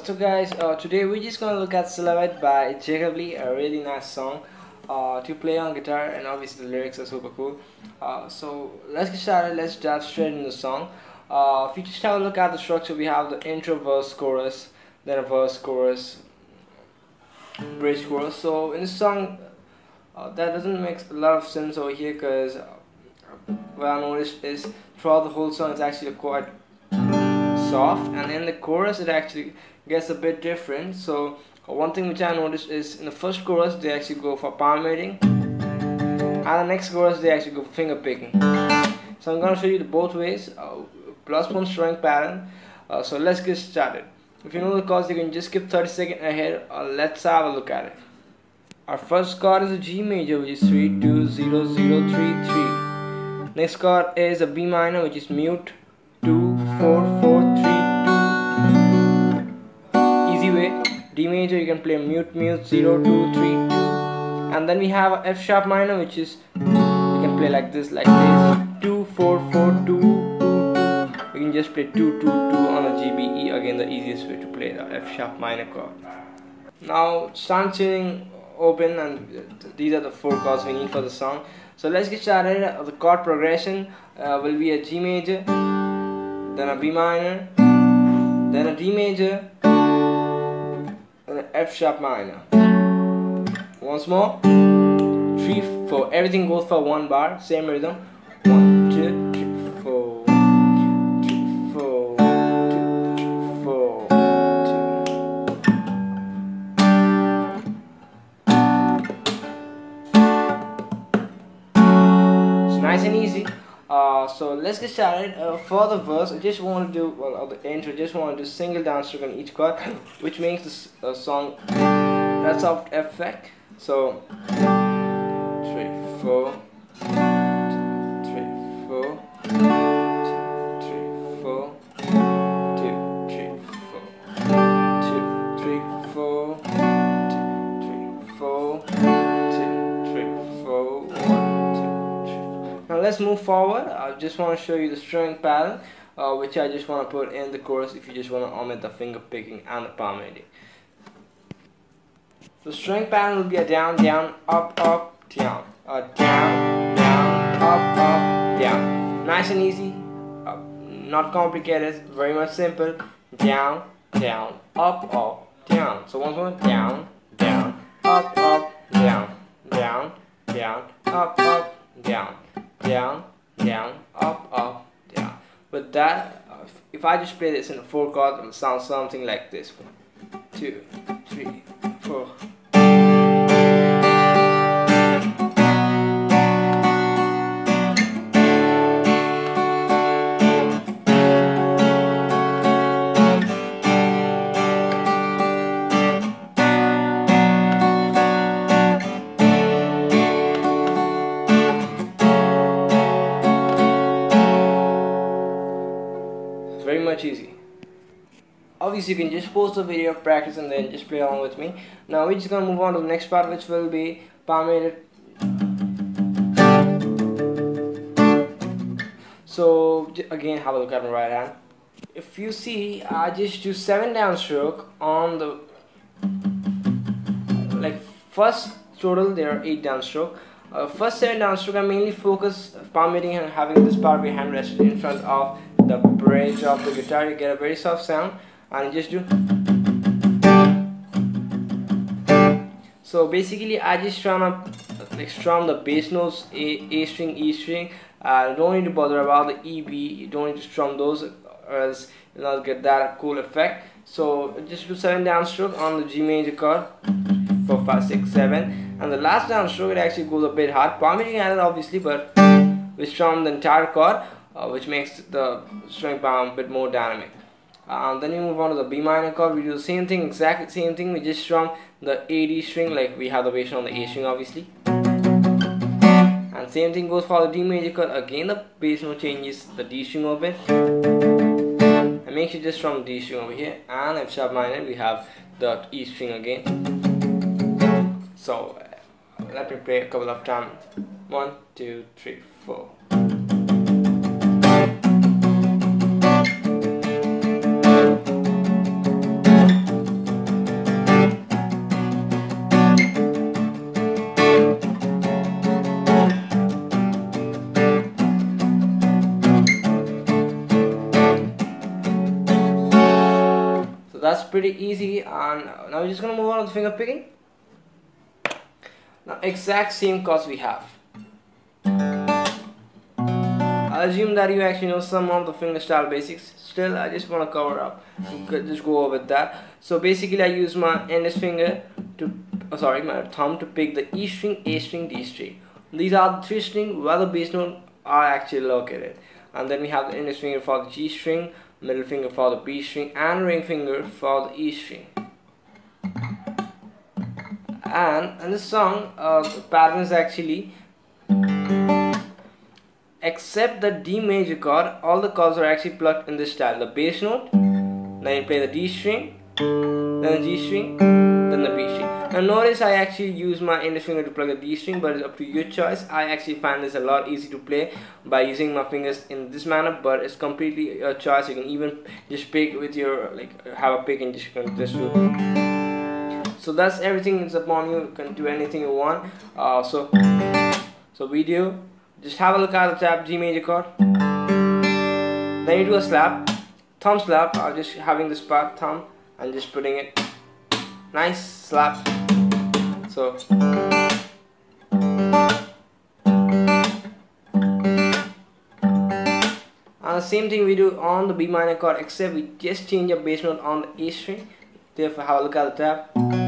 What's up guys, uh, today we're just gonna look at Silhouette by Jacob Lee, a really nice song uh, to play on guitar and obviously the lyrics are super cool. Uh, so let's get started, let's dive straight into the song. Uh, if you just have a look at the structure, we have the intro, verse, chorus, then a verse, chorus, bridge, chorus. So in this song, uh, that doesn't make a lot of sense over here because what I noticed is throughout the whole song it's actually a quite soft and in the chorus it actually gets a bit different. So one thing which I noticed is in the first chorus they actually go for palm muting and the next chorus they actually go for finger picking. So I'm gonna show you the both ways uh, plus one string pattern. Uh, so let's get started. If you know the chords you can just skip 30 seconds ahead uh, let's have a look at it. Our first chord is a G major which is 3 2 0 0 3 3 next chord is a B minor which is mute two, four, four, three, two. Easy way. D major you can play mute, mute, zero, two, three, two. And then we have F sharp minor which is you can play like this, like this. Two, four, four, two, two, two. You can just play two, two, two on a GBE. Again, the easiest way to play the F sharp minor chord. Now, sound tuning open, and these are the four chords we need for the song. So let's get started. The chord progression uh, will be a G major then a B minor, then a D major, and an F sharp minor. Once more, three, four. Everything goes for one bar, same rhythm. One, two, three, four. It's nice and easy. Uh, so let's get started. Uh, for the verse, I just want to do well, uh, the intro. Just want to do single downstroke on each chord, which makes this uh, song that soft effect. So three, four, just want to show you the string pattern, uh, which I just want to put in the chorus if you just want to omit the finger picking and the palm muting. So string pattern will be a down, down, up, up, down, a down, down, up, up, down. Nice and easy, uh, not complicated, very much simple. Down, down, up, up, down. So once more, down, down, up, up, down, down, down, up, up, down, down, down, up, up, down. But that, uh, if I just play this in a four chord, it'll sound something like this. One, two, three, four. Much easy. Obviously, you can just post a video of practice and then just play along with me. Now, we're just gonna move on to the next part, which will be palm palmated. So, again, have a look at my right hand. If you see, I just do seven downstroke on the like first total there are eight downstroke. Uh, first seven downstroke I mainly focus palm palmating and having this part of your hand rested in front of the bridge of the guitar you get a very soft sound and just do. So basically I just strum like strum the bass notes A, A string E string. Uh, don't need to bother about the E B you don't need to strum those or else you'll not get that cool effect. So just do 7 downstroke on the G major chord 4 5 6 7 and the last downstroke it actually goes a bit hard. At it obviously but we strum the entire chord uh, which makes the string palm a bit more dynamic. Um, then we move on to the B minor chord. We do the same thing, exactly same thing. We just strum the A D string like we have the bass on the A string, obviously. And same thing goes for the D major chord. Again, the bass note changes the D string bit. And make sure just strum D string over here. And F sharp minor, we have the E string again. So uh, let me play a couple of times. One, two, three, four. That's pretty easy and now we're just gonna move on to finger picking. Now exact same chords we have. I assume that you actually know some of the fingerstyle basics. Still I just want to cover up. Just go over that. So basically I use my index finger to oh, sorry my thumb to pick the E string A string D string. These are the three strings where the bass note are actually located and then we have the index finger for the G string middle finger for the B string and ring finger for the E string. And in this song uh, the pattern is actually except the D major chord all the chords are actually plucked in this style. The bass note then you play the D string then the G string then the B string now notice I actually use my index finger to plug the D string but it's up to your choice. I actually find this a lot easy to play by using my fingers in this manner but it's completely your choice. You can even just pick with your like have a pick and just just do so that's everything is upon you. You can do anything you want. Uh, so so video just have a look at the tab G major chord. Then you do a slap thumb slap. I'm just having this part thumb and just putting it nice slap. So. And the same thing we do on the B minor chord except we just change a bass note on the A string. Therefore have a look at the tab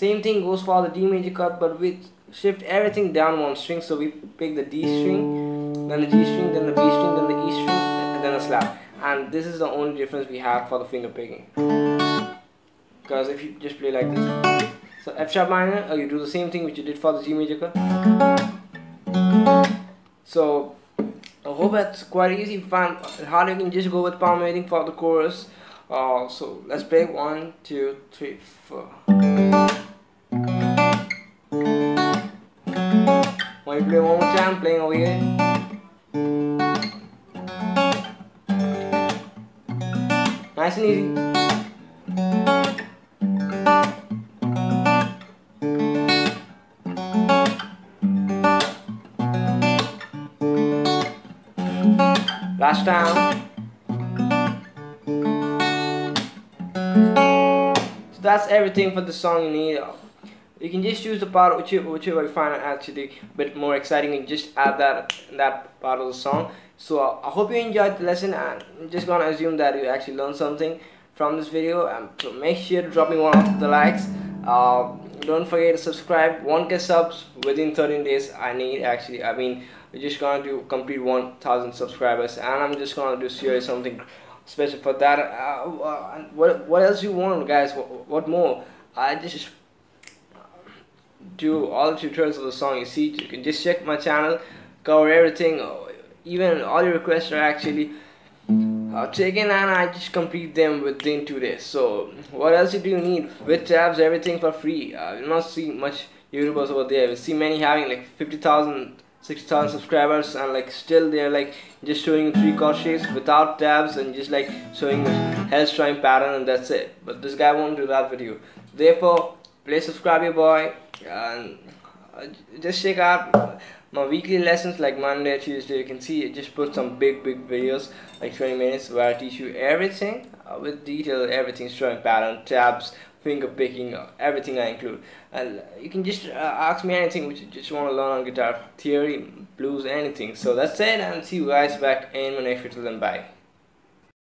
same thing goes for the D major chord but we shift everything down one string. So we pick the D string then the G string then the B string then the E string and then the slap. And this is the only difference we have for the finger picking because if you just play like this. So F sharp minor uh, you do the same thing which you did for the G major chord so I hope that's quite easy. Fun how you can just go with palm muting for the chorus. Uh, so let's play one two three four. When you play one more time? Playing over here. Nice and easy so that's everything for the song you need you can just use the part whichever, whichever you find actually a bit more exciting and just add that that part of the song. So uh, I hope you enjoyed the lesson and I'm just gonna assume that you actually learned something from this video. And so make sure to drop me one of the likes. Uh, don't forget to subscribe. 1k subs within 13 days. I need actually I mean we're just gonna do complete 1000 subscribers and I'm just gonna do series something special for that. Uh, uh, what what else you want guys? What, what more? I just do all the tutorials of the song. You see you can just check my channel cover everything even all your requests are actually uh, taken and I just complete them within two days. So what else do you need? With tabs everything for free. Uh, you not see much youtubers over there. You see many having like 50,000 60,000 subscribers and like still they're like just showing three shapes without tabs and just like showing the hell string pattern and that's it but this guy won't do that video therefore please subscribe your boy and uh, just check out my weekly lessons like Monday, Tuesday. You can see it just put some big, big videos like 20 minutes where I teach you everything uh, with detail, everything showing pattern, tabs, finger picking, uh, everything I include. And you can just uh, ask me anything which you just want to learn on guitar, theory, blues, anything. So that's it, and see you guys back in my next video. Then bye.